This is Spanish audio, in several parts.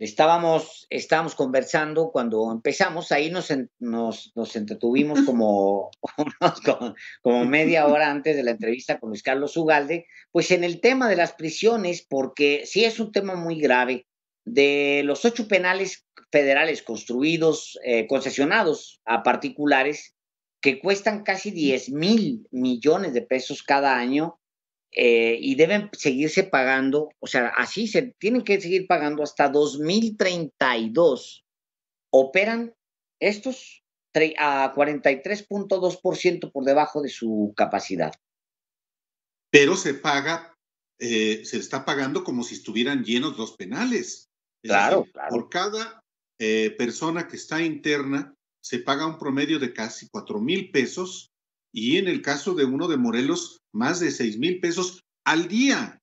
estábamos, estábamos conversando cuando empezamos, ahí nos, nos, nos entretuvimos como, como media hora antes de la entrevista con Luis Carlos Ugalde, pues en el tema de las prisiones, porque sí es un tema muy grave. De los ocho penales federales construidos, eh, concesionados a particulares, que cuestan casi 10 mil millones de pesos cada año, eh, y deben seguirse pagando, o sea, así se tienen que seguir pagando hasta 2032. Operan estos a 43.2% por debajo de su capacidad. Pero se paga, eh, se está pagando como si estuvieran llenos los penales. claro, claro. Por cada eh, persona que está interna, se paga un promedio de casi 4 mil pesos y en el caso de uno de Morelos, más de seis mil pesos al día,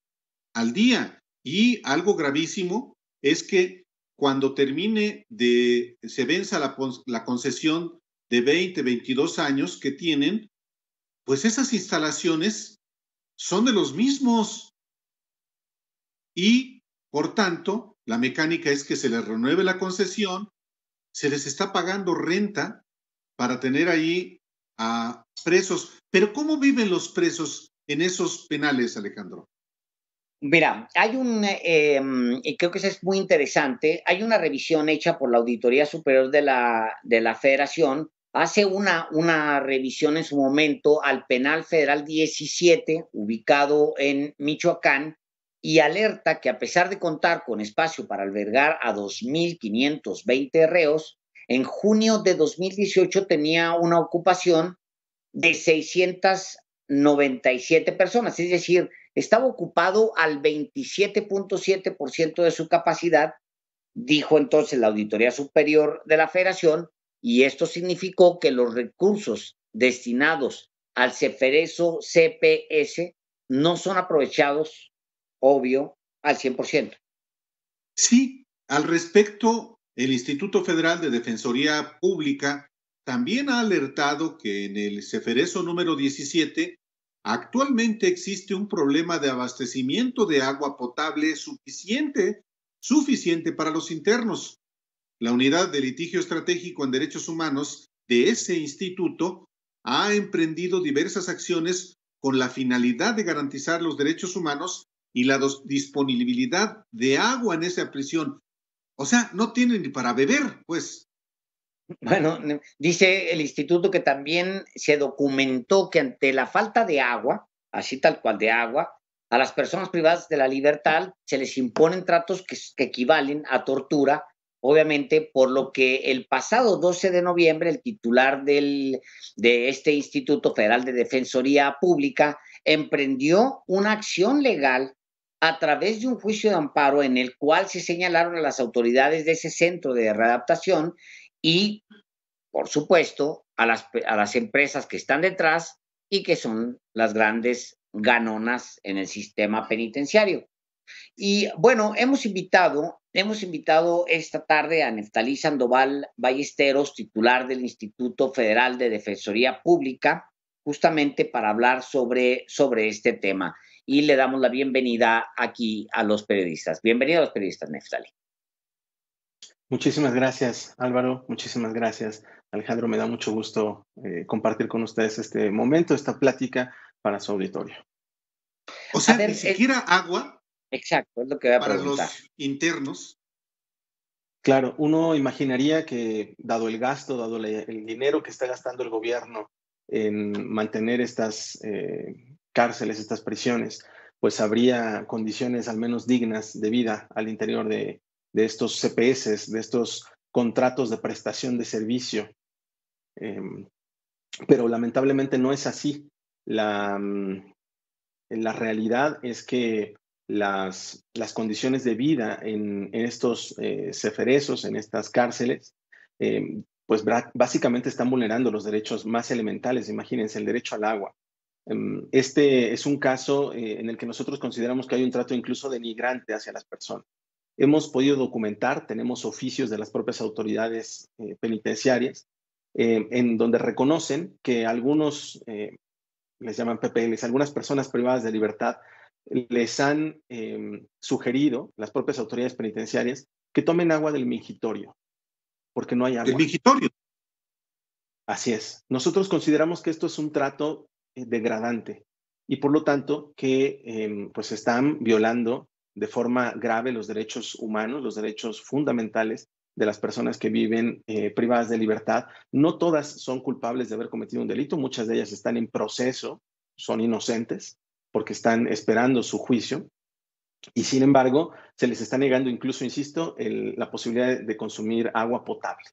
al día. Y algo gravísimo es que cuando termine de, se venza la, la concesión de 20, 22 años que tienen, pues esas instalaciones son de los mismos. Y, por tanto, la mecánica es que se les renueve la concesión, se les está pagando renta para tener ahí a presos. Pero ¿cómo viven los presos en esos penales, Alejandro? Mira, hay un, y creo que eso es muy interesante, hay una revisión hecha por la Auditoría Superior de la, de la Federación, hace una, una revisión en su momento al Penal Federal 17, ubicado en Michoacán, y alerta que a pesar de contar con espacio para albergar a 2.520 reos, en junio de 2018 tenía una ocupación de 697 personas, es decir, estaba ocupado al 27.7% de su capacidad, dijo entonces la Auditoría Superior de la Federación, y esto significó que los recursos destinados al Ceferezo CPS no son aprovechados, obvio, al 100%. Sí, al respecto, el Instituto Federal de Defensoría Pública también ha alertado que en el Ceferezo número 17 actualmente existe un problema de abastecimiento de agua potable suficiente, suficiente para los internos. La unidad de litigio estratégico en derechos humanos de ese instituto ha emprendido diversas acciones con la finalidad de garantizar los derechos humanos y la disponibilidad de agua en esa prisión, o sea, no tienen ni para beber, pues. Bueno, dice el instituto que también se documentó que ante la falta de agua, así tal cual de agua, a las personas privadas de la libertad se les imponen tratos que, equivalen a tortura, obviamente, por lo que el pasado 12 de noviembre el titular del, de este Instituto Federal de Defensoría Pública emprendió una acción legal a través de un juicio de amparo en el cual se señalaron a las autoridades de ese centro de readaptación y, por supuesto, a las, a las empresas que están detrás y que son las grandes ganonas en el sistema penitenciario. Y bueno, hemos invitado, hemos invitado esta tarde a Neftalí Sandoval Ballesteros, titular del Instituto Federal de Defensoría Pública, justamente para hablar sobre, sobre este tema y le damos la bienvenida aquí a los periodistas. Bienvenido a los periodistas, Neftali. Muchísimas gracias, Álvaro. Muchísimas gracias, Alejandro. Me da mucho gusto eh, compartir con ustedes este momento, esta plática para su auditorio. O sea, ni siquiera agua. Exacto, es lo que voy a para los internos. Claro, uno imaginaría que, dado el gasto, dado el dinero que está gastando el gobierno en mantener estas eh, cárceles, estas prisiones, pues habría condiciones al menos dignas de vida al interior de, estos CPS, de estos contratos de prestación de servicio. Em, pero lamentablemente no es así. La, mm, la realidad es que las, las, condiciones de vida en, estos eh, en estas cárceles, em, pues básicamente están vulnerando los derechos más elementales. Imagínense el derecho al agua, este es un caso eh, en el que nosotros consideramos que hay un trato incluso denigrante hacia las personas. Hemos podido documentar, tenemos oficios de las propias autoridades eh, penitenciarias, em, en donde reconocen que algunos, eh, les llaman PPLs, algunas personas privadas de libertad les han em, sugerido, las propias autoridades penitenciarias, que tomen agua del mingitorio, porque no hay agua. ¿El mingitorio? Así es. Nosotros consideramos que esto es un trato eh, degradante. Y por lo tanto que em, pues están violando de forma grave los derechos humanos, los derechos fundamentales de las personas que viven eh, privadas de libertad. No todas son culpables de haber cometido un delito, muchas de ellas están en proceso, son inocentes porque están esperando su juicio. Y sin embargo se les está negando incluso, insisto, la posibilidad de consumir agua potable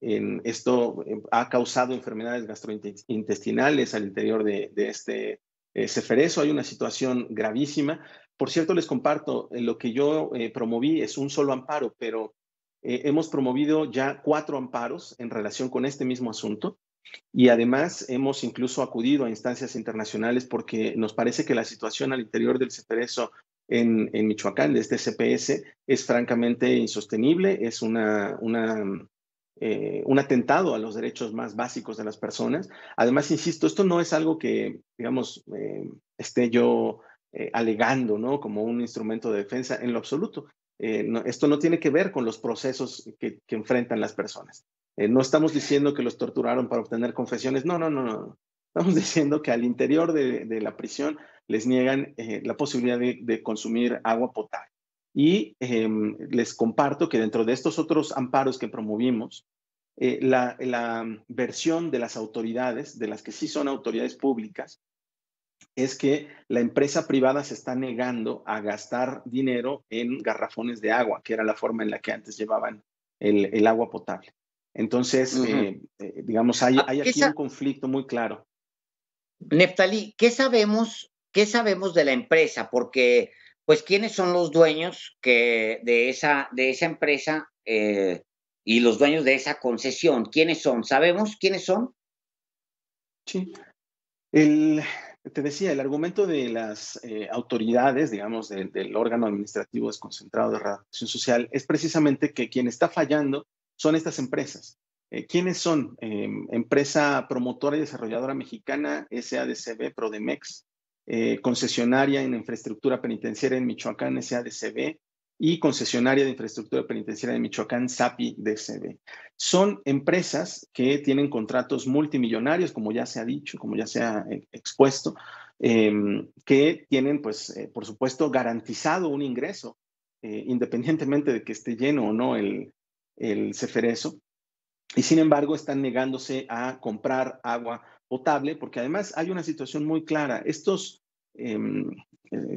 esto eh, ha causado enfermedades gastrointestinales al interior de, este eh, ceferezo. Hay una situación gravísima. Por cierto, les comparto, eh, lo que yo promoví es un solo amparo, pero hemos promovido ya cuatro amparos en relación con este mismo asunto. Y además hemos incluso acudido a instancias internacionales porque nos parece que la situación al interior del ceferezo en, en Michoacán, de este CPS, es francamente insostenible, es una, una eh, un atentado a los derechos más básicos de las personas. Además, insisto, esto no es algo que, digamos, eh, esté yo eh, alegando, ¿no? Como un instrumento de defensa en lo absoluto. esto no tiene que ver con los procesos que, enfrentan las personas. no estamos diciendo que los torturaron para obtener confesiones. No, no, no, no. Estamos diciendo que al interior de, la prisión les niegan la posibilidad de, consumir agua potable. Y em, les comparto que dentro de estos otros amparos que promovimos, eh, la, versión de las autoridades, de las que sí son autoridades públicas, es que la empresa privada se está negando a gastar dinero en garrafones de agua, que era la forma en la que antes llevaban el, agua potable. Entonces, eh, eh, digamos, hay, ah, hay aquí un conflicto muy claro. Neftalí, ¿qué sabemos, ¿qué sabemos de la empresa? Porque, pues, ¿quiénes son los dueños que de, esa, de esa empresa y los dueños de esa concesión, ¿quiénes son? ¿Sabemos quiénes son? Sí. El, te decía, el argumento de las eh, autoridades, digamos, del órgano administrativo desconcentrado de redacción social, es precisamente que quien está fallando son estas empresas. Eh, ¿Quiénes son? Em, empresa promotora y desarrolladora mexicana, SADCB, Prodemex, eh, concesionaria en infraestructura penitenciaria en Michoacán, SADCB, y concesionaria de infraestructura penitenciaria de Michoacán, SAPI DCB. Son empresas que tienen contratos multimillonarios, como ya se ha dicho, como ya se ha eh, expuesto, em, que tienen, pues, eh, por supuesto, garantizado un ingreso, eh, independientemente de que esté lleno o no el, el ceferezo, y sin embargo están negándose a comprar agua potable, porque además hay una situación muy clara. Estos eh,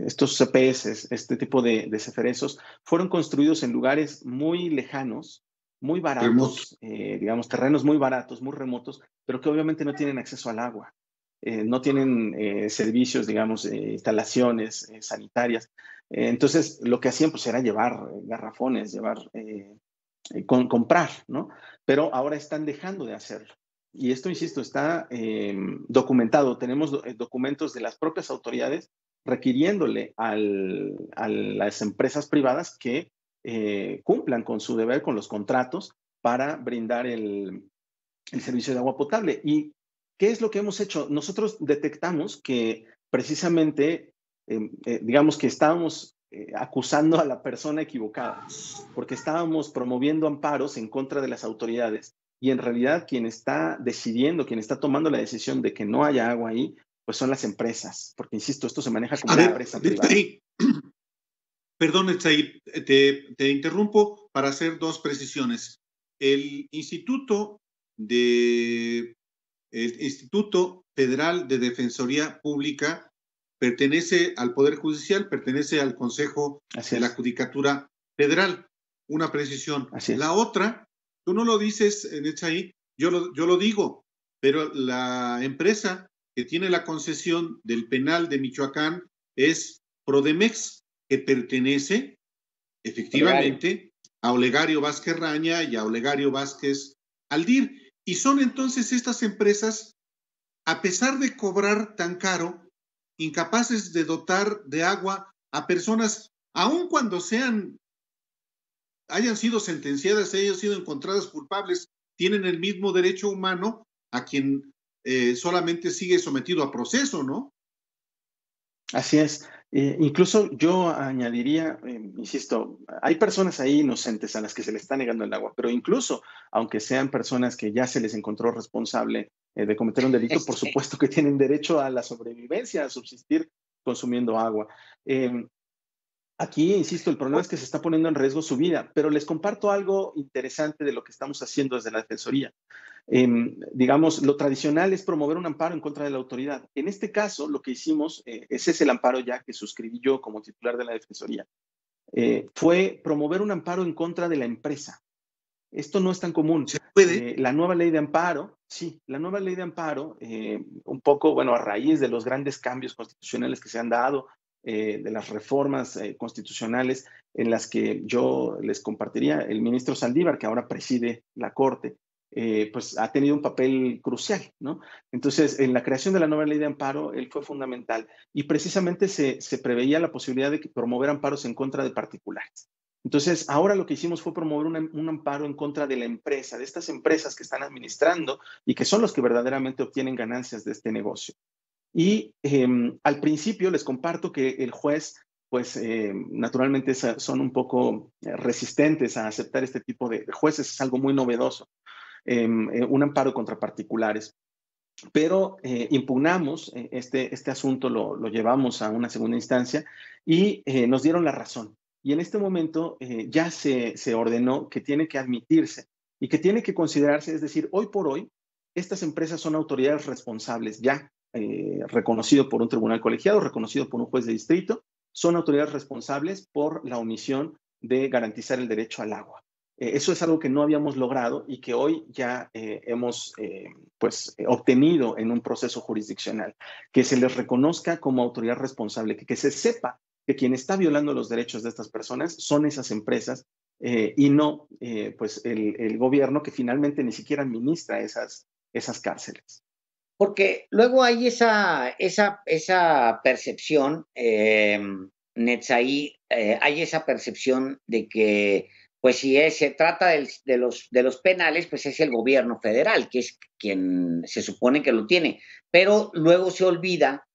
estos CPS, este tipo de, de fueron construidos en lugares muy lejanos, muy baratos, eh, digamos, terrenos muy baratos, muy remotos, pero que obviamente no tienen acceso al agua. Eh, no tienen servicios, digamos, instalaciones sanitarias. entonces, lo que hacían pues era llevar garrafones, llevar, comprar, ¿no? Pero ahora están dejando de hacerlo. Y esto, insisto, está documentado. Tenemos documentos de las propias autoridades requiriéndole a las empresas privadas que eh, cumplan con su deber, con los contratos para brindar el, servicio de agua potable. ¿Y qué es lo que hemos hecho? Nosotros detectamos que precisamente, em, eh, digamos que estábamos eh, acusando a la persona equivocada, porque estábamos promoviendo amparos en contra de las autoridades y en realidad quien está decidiendo, quien está tomando la decisión de que no haya agua ahí, pues son las empresas, porque insisto, esto se maneja como una empresa privada. Perdón, te, te interrumpo para hacer dos precisiones. El Instituto de el Instituto Federal de Defensoría Pública pertenece al Poder Judicial, pertenece al Consejo de la Judicatura Federal. Una precisión. La otra, tú no lo dices, ahí, yo lo, yo lo digo, pero la empresa que tiene la concesión del penal de Michoacán es Prodemex, que pertenece efectivamente a Olegario Vázquez Raña y a Olegario Vázquez Aldir. Y son entonces estas empresas, a pesar de cobrar tan caro, incapaces de dotar de agua a personas, aun cuando sean, hayan sido sentenciadas, hayan sido encontradas culpables, tienen el mismo derecho humano a quien eh, solamente sigue sometido a proceso, ¿no? Así es. Eh, incluso yo añadiría, eh, insisto, hay personas ahí inocentes a las que se les está negando el agua, pero incluso aunque sean personas que ya se les encontró responsable eh, de cometer un delito, por este supuesto que tienen derecho a la sobrevivencia, a subsistir consumiendo agua. Aquí, insisto, el problema es que se está poniendo en riesgo su vida, pero les comparto algo interesante de lo que estamos haciendo desde la Defensoría. Em, digamos, lo tradicional es promover un amparo en contra de la autoridad. En este caso, lo que hicimos, eh, ese es el amparo ya que suscribí yo como titular de la Defensoría, eh, fue promover un amparo en contra de la empresa. Esto no es tan común. ¿Se puede? Eh, la nueva ley de amparo, sí, la nueva ley de amparo, un poco, bueno, a raíz de los grandes cambios constitucionales que se han dado, de las reformas constitucionales en las que yo les compartiría, el ministro Saldívar, que ahora preside la Corte, eh, pues ha tenido un papel crucial, ¿no? Entonces, en la creación de la nueva ley de amparo, él fue fundamental y precisamente se, preveía la posibilidad de promover amparos en contra de particulares. Entonces, ahora lo que hicimos fue promover un amparo en contra de la empresa, de estas empresas que están administrando y que son los que verdaderamente obtienen ganancias de este negocio. Y em, al principio les comparto que el juez, pues em, naturalmente son un poco eh, resistentes a aceptar este tipo de jueces, es algo muy novedoso. Em, eh, un amparo contra particulares. Pero eh, impugnamos eh, este, este asunto, lo, llevamos a una segunda instancia y nos dieron la razón. Y en este momento ya se, se ordenó que tiene que admitirse y que tiene que considerarse, es decir, hoy por hoy, estas empresas son autoridades responsables ya, reconocido por un tribunal colegiado, reconocido por un juez de distrito, son autoridades responsables por la omisión de garantizar el derecho al agua. Eh, eso es algo que no habíamos logrado y que hoy ya eh, hemos eh, pues, obtenido en un proceso jurisdiccional, que se les reconozca como autoridad responsable, que, que se sepa que quien está violando los derechos de estas personas son esas empresas y no pues el, el, gobierno que finalmente ni siquiera administra esas, esas cárceles. Porque luego hay esa, esa, esa percepción, eh, Netzaí, hay esa percepción de que pues si se trata de, los, de los penales, pues es el gobierno federal, que es quien se supone que lo tiene. Pero luego se olvida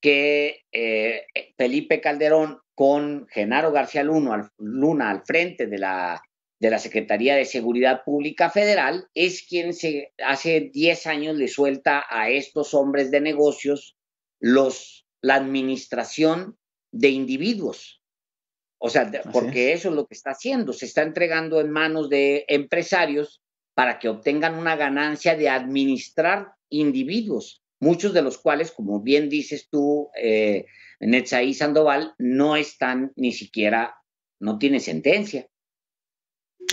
que eh, Felipe Calderón con Genaro García Luna al frente de la, de la Secretaría de Seguridad Pública Federal es quien se, hace 10 años le suelta a estos hombres de negocios los, la administración de individuos. O sea, porque eso es lo que está haciendo, se está entregando en manos de empresarios para que obtengan una ganancia de administrar individuos, muchos de los cuales, como bien dices tú, eh, Netzaí Sandoval, no están ni siquiera, no tiene sentencia.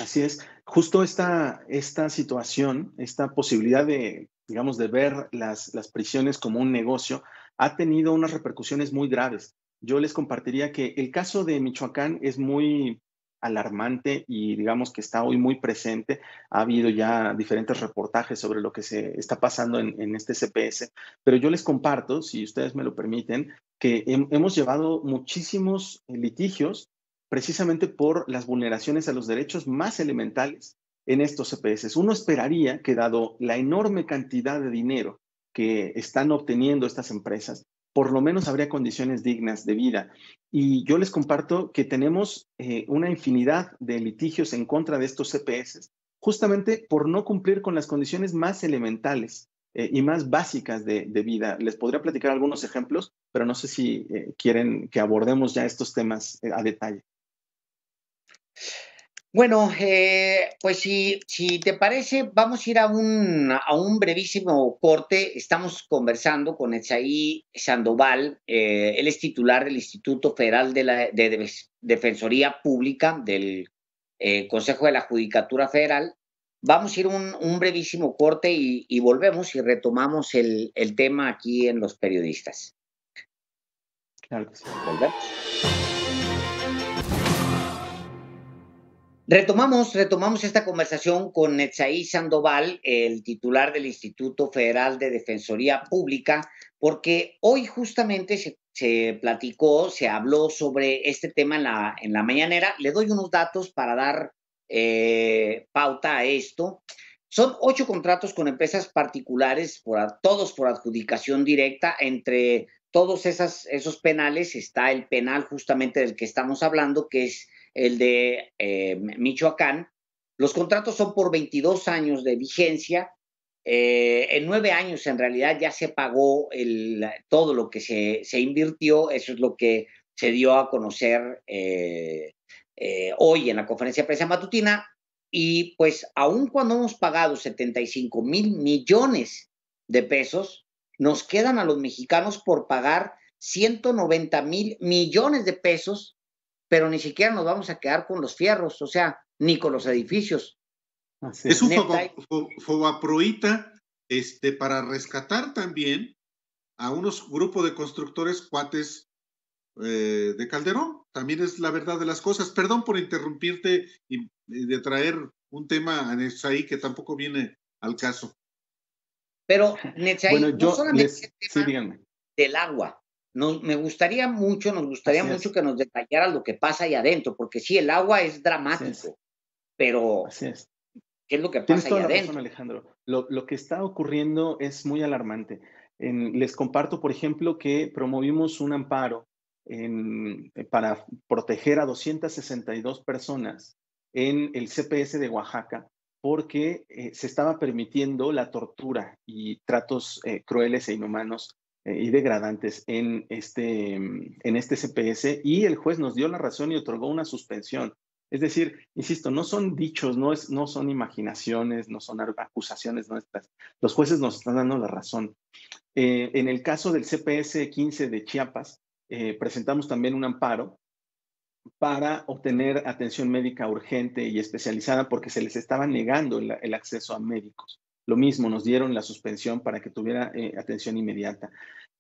Así es, justo esta, esta situación, esta posibilidad de, digamos, de ver las, las prisiones como un negocio, ha tenido unas repercusiones muy graves yo les compartiría que el caso de Michoacán es muy alarmante y digamos que está hoy muy presente. Ha habido ya diferentes reportajes sobre lo que se está pasando en, este CPS, pero yo les comparto, si ustedes me lo permiten, que hemos llevado muchísimos litigios precisamente por las vulneraciones a los derechos más elementales en estos CPS. Uno esperaría que dado la enorme cantidad de dinero que están obteniendo estas empresas, por lo menos habría condiciones dignas de vida. Y yo les comparto que tenemos eh, una infinidad de litigios en contra de estos CPS, justamente por no cumplir con las condiciones más elementales eh, y más básicas de, vida. Les podría platicar algunos ejemplos, pero no sé si eh, quieren que abordemos ya estos temas a detalle. Bueno, eh, pues si, si te parece, vamos a ir a un, a un brevísimo corte. Estamos conversando con Echaí Sandoval, eh, él es titular del Instituto Federal de, la, Defensoría Pública del eh, Consejo de la Judicatura Federal. Vamos a ir a un, un brevísimo corte y, y, volvemos y retomamos el, el, tema aquí en los periodistas. Claro que sí. Volvemos. Retomamos, retomamos esta conversación con Netzaí Sandoval, el titular del Instituto Federal de Defensoría Pública, porque hoy justamente se, platicó, se habló sobre este tema en la, en la mañanera. Le doy unos datos para dar eh, pauta a esto. Son ocho contratos con empresas particulares, por, todos por adjudicación directa, entre todos esas, esos penales, está el penal justamente del que estamos hablando, que es el de eh, Michoacán. Los contratos son por 22 años de vigencia. Eh, en nueve años en realidad ya se pagó todo lo que se, se, invirtió. Eso es lo que se dio a conocer eh, hoy en la conferencia de prensa matutina. Y pues aun cuando hemos pagado 75 mil millones de pesos, nos quedan a los mexicanos por pagar 190 mil millones de pesos, pero ni siquiera nos vamos a quedar con los fierros, o sea, ni con los edificios. es un fobaproita este, para rescatar también a unos grupos de constructores cuates eh, de Calderón. También es la verdad de las cosas. Perdón por interrumpirte y, de traer un tema ahí que tampoco viene al caso. Pero, Netzaí, no solamente el tema del agua. Me gustaría mucho, nos gustaría mucho que nos detallara lo que pasa ahí adentro, porque sí, el agua es dramático, pero ¿qué es lo que pasa ahí adentro? Alejandro. Lo, lo, que está ocurriendo es muy alarmante. les comparto, por ejemplo, que promovimos un amparo en, para proteger a 262 personas en el CPS de Oaxaca porque eh, se estaba permitiendo la tortura y tratos eh, crueles e inhumanos y degradantes en este, mm, en este CPS y el juez nos dio la razón y otorgó una suspensión. Es decir, insisto, no son dichos, no, es, no son imaginaciones, no son acusaciones nuestras. Los jueces nos están dando la razón. en el caso del CPS 15 de Chiapas, presentamos también un amparo para obtener atención médica urgente y especializada porque se les estaba negando el, acceso a médicos. Lo mismo, nos dieron la suspensión para que tuviera eh, atención inmediata.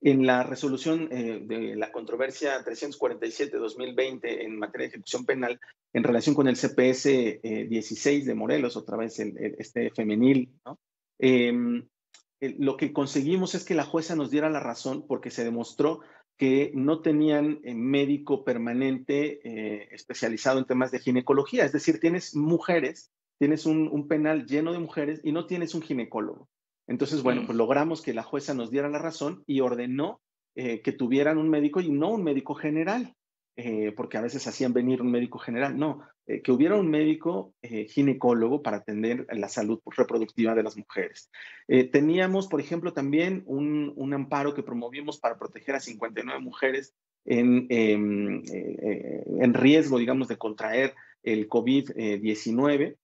En la resolución eh, de la controversia 347-2020 en materia de ejecución penal, en relación con el CPS 16 eh, de Morelos, otra vez este femenil, em, lo que conseguimos es que la jueza nos diera la razón porque se demostró que no tenían médico permanente especializado en temas de ginecología. Es decir, tienes mujeres, tienes un, penal lleno de mujeres y no tienes un ginecólogo. Entonces, bueno, pues logramos que la jueza nos diera la razón y ordenó eh, que tuvieran un médico y no un médico general. Eh, porque a veces hacían venir un médico general, no, eh, que hubiera un médico ginecólogo para atender la salud reproductiva de las mujeres. teníamos, por ejemplo, también un, un, amparo que promovimos para proteger a 59 mujeres en, em, en riesgo, digamos, de contraer el COVID-19,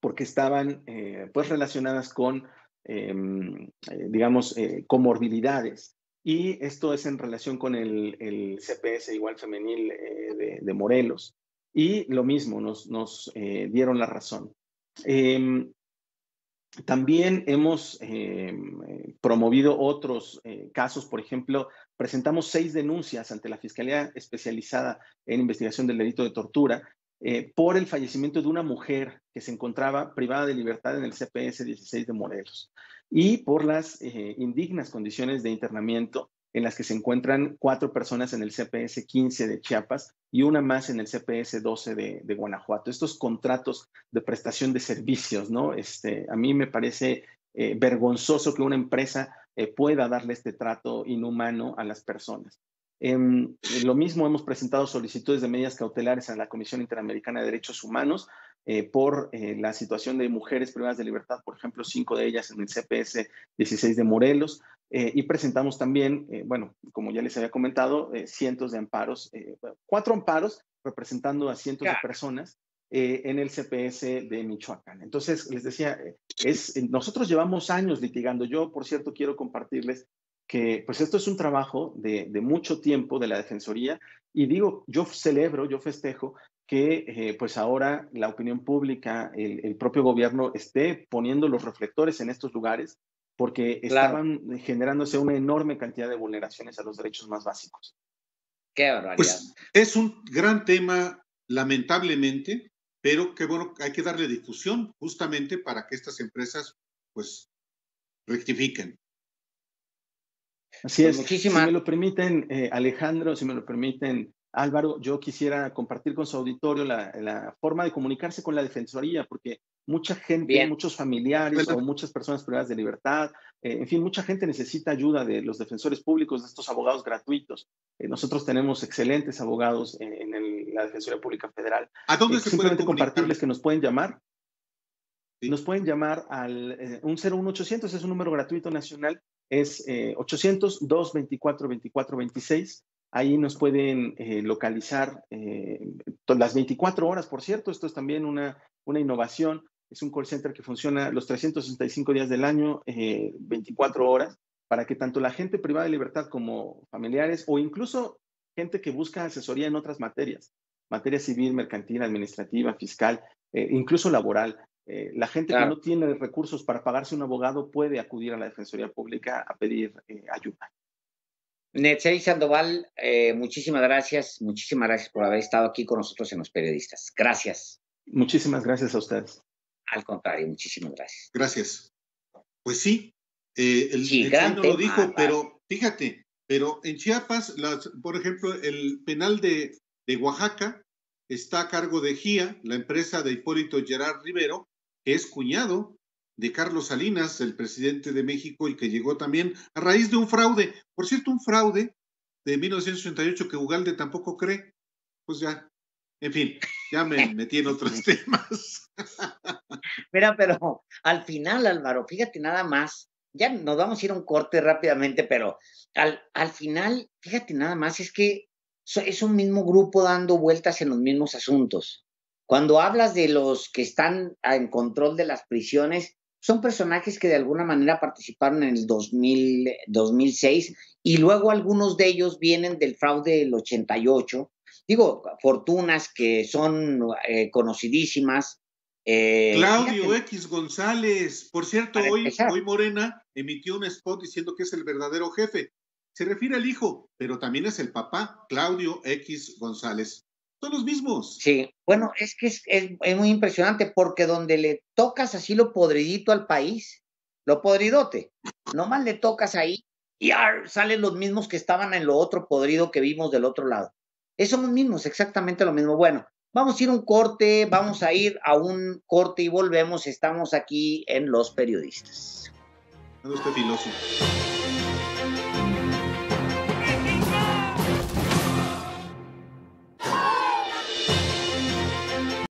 porque estaban pues relacionadas con, em, digamos, comorbilidades y esto es en relación con el, CPS igual femenil eh, de, Morelos. Y lo mismo, nos, nos eh, dieron la razón. Em, también hemos em, promovido otros eh, casos, por ejemplo, presentamos seis denuncias ante la Fiscalía Especializada en Investigación del Delito de Tortura por el fallecimiento de una mujer que se encontraba privada de libertad en el CPS 16 de Morelos y por las eh, indignas condiciones de internamiento en las que se encuentran cuatro personas en el CPS 15 de Chiapas y una más en el CPS 12 de, Guanajuato. Estos contratos de prestación de servicios, ¿no? Este, a mí me parece eh, vergonzoso que una empresa eh, pueda darle este trato inhumano a las personas. Em, lo mismo hemos presentado solicitudes de medidas cautelares a la Comisión Interamericana de Derechos Humanos eh, por eh, la situación de mujeres privadas de libertad, por ejemplo, cinco de ellas en el CPS 16 de Morelos, eh, y presentamos también, bueno, como ya les había comentado, cientos de amparos, cuatro amparos representando a cientos de personas en el CPS de Michoacán. Entonces, les decía, es, nosotros llevamos años litigando. Yo, por cierto, quiero compartirles que pues esto es un trabajo de, de, mucho tiempo de la Defensoría y digo, yo celebro, yo festejo que eh, pues ahora la opinión pública, el, propio gobierno esté poniendo los reflectores en estos lugares porque estaban generándose una enorme cantidad de vulneraciones a los derechos más básicos. Qué barbaridad. Pues es un gran tema, lamentablemente, pero que bueno, hay que darle difusión justamente para que estas empresas pues rectifiquen. Así pues es. Si me lo permiten, eh, Alejandro, si me lo permiten, Álvaro, yo quisiera compartir con su auditorio la, forma de comunicarse con la Defensoría, porque mucha gente, muchos familiares o muchas personas privadas de libertad, eh, en fin, mucha gente necesita ayuda de los defensores públicos, de estos abogados gratuitos. Eh, nosotros tenemos excelentes abogados en, la Defensoría Pública Federal. ¿A dónde se Simplemente compartirles que nos pueden llamar. Nos pueden llamar al un 01800, es un número gratuito nacional, es 800-224-2426. Ahí nos pueden localizar las 24 horas, por cierto, esto es también una, una innovación. Es un call center que funciona los 365 días del año, 24 eh, horas, para que tanto la gente privada de libertad como familiares o incluso gente que busca asesoría en otras materias, materia civil, mercantil, administrativa, fiscal, eh, incluso laboral. Eh, la gente que no tiene recursos para pagarse un abogado puede acudir a la Defensoría Pública a pedir ayuda. Netzeri Sandoval, muchísimas gracias, muchísimas gracias por haber estado aquí con nosotros en Los Periodistas. Gracias. Muchísimas gracias a ustedes. Al contrario, muchísimas gracias. Gracias. Pues sí, eh, el, sí, no lo dijo, pero fíjate, pero en Chiapas, las, por ejemplo, el penal de, de Oaxaca está a cargo de GIA, la empresa de Hipólito Gerard Rivero, es cuñado de Carlos Salinas, el presidente de México, y que llegó también a raíz de un fraude. Por cierto, un fraude de 1988 que Ugalde tampoco cree. Pues ya, en fin, ya me metí en otros temas. Mira, pero al final, Álvaro, fíjate nada más, ya nos vamos a ir a un corte rápidamente, pero al, al final, fíjate nada más, es que es un mismo grupo dando vueltas en los mismos asuntos. Cuando hablas de los que están en control de las prisiones, son personajes que de alguna manera participaron en el 2000, 2006 y luego algunos de ellos vienen del fraude del 88 digo, fortunas que son eh, conocidísimas. Eh, Claudio X González, por cierto, hoy, hoy Morena emitió un spot diciendo que es el verdadero jefe. Se refiere al hijo, pero también es el papá, Claudio X González. Son los mismos. Sí, bueno, es que es, es muy impresionante porque donde le tocas así lo podridito al país, lo podridote, nomás le tocas ahí y salen los mismos que estaban en lo otro podrido que vimos del otro lado. Eso los mismos, exactamente lo mismo. Bueno, vamos a ir a un corte, vamos a ir a un corte y volvemos. Estamos aquí en Los Periodistas. usted filósofo.